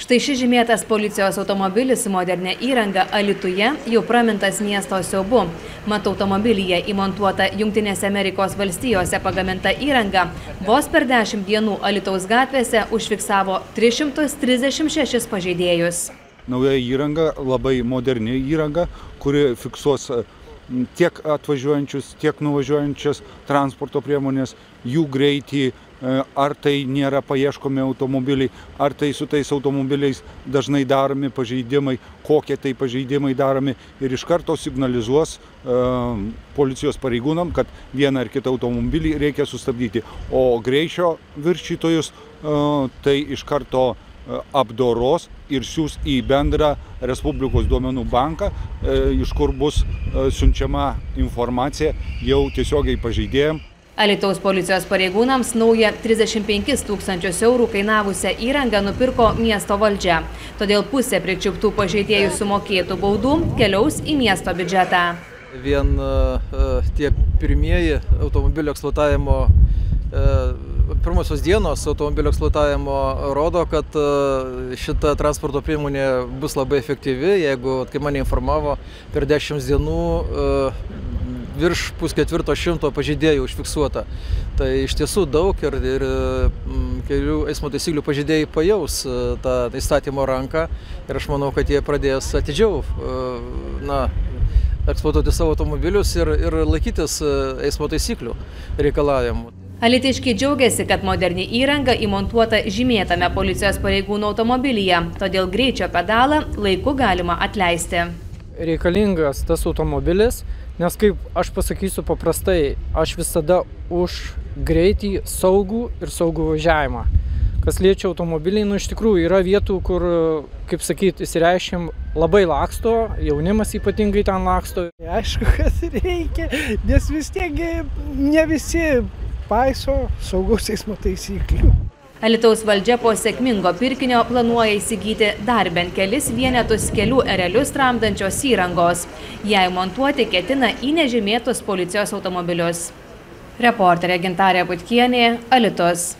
Štai šis žymėtas policijos automobilis su modernė įranga Alituje jau pramintas miesto siaubu. Mat automobilyje įmontuota Junktinėse Amerikos valstijose pagaminta įranga vos per 10 dienų Alitaus gatvėse užfiksavo 336 pažeidėjus. Nauja įranga, labai moderni įranga, kuri fiksuos tiek atvažiuojančius, tiek nuvažiuojančias transporto priemonės, jų greitį, e, ar tai nėra paieškomi automobiliai, ar tai su tais automobiliais dažnai daromi pažeidimai, kokie tai pažeidimai daromi ir iš karto signalizuos e, policijos pareigūnam, kad vieną ar kitą automobilį reikia sustabdyti. O greičio viršytojus e, tai iš karto apdoros ir siūs į bendrą Respublikos duomenų banką, iš kur bus siunčiama informacija jau tiesiogiai pažeidėjim. Alitaus policijos pareigūnams naują 35 tūkstančius eurų kainavusią įrangą nupirko miesto valdžia. Todėl pusė pričiuptų pažeidėjų sumokėtų baudų keliaus į miesto biudžetą. Vien tie pirmieji automobilio eksploatavimo pirmosios dienos automobilio eksploatavimo rodo, kad šita transporto priemonė bus labai efektyvi, jeigu, kaip mane informavo, per 10 dienų virš pusketvirto šimto pažeidėjų užfiksuota. Tai iš tiesų daug ir, ir mm, kelių eismo taisyklių pažeidėjai pajaus e, tą įstatymo ranką ir aš manau, kad jie pradės atidžiau e, na, eksploatuoti savo automobilius ir, ir laikytis e, eismo taisyklių reikalavimų. Alitiškiai džiaugiasi, kad moderni įranga įmontuota žymėtame policijos pareigūnų automobilyje, todėl greičio pedalą laiku galima atleisti. Reikalingas tas automobilis, Nes kaip aš pasakysiu paprastai, aš visada už greitį saugų ir saugų važiavimą. Kas liečia automobiliai, nu iš tikrųjų yra vietų, kur, kaip sakyt, įsireiškim, labai laksto, jaunimas ypatingai ten laksto. Aišku, kad reikia, nes vis tiek ne visi paiso saugaus eismo taisyklių. Alitaus valdžia po sėkmingo pirkinio planuoja įsigyti dar bent kelis vienetus kelių erelius tramdančios įrangos. Jai montuoti ketina į nežymėtus policijos automobilius. Reporterė Gintarė Butkienė, Alitos.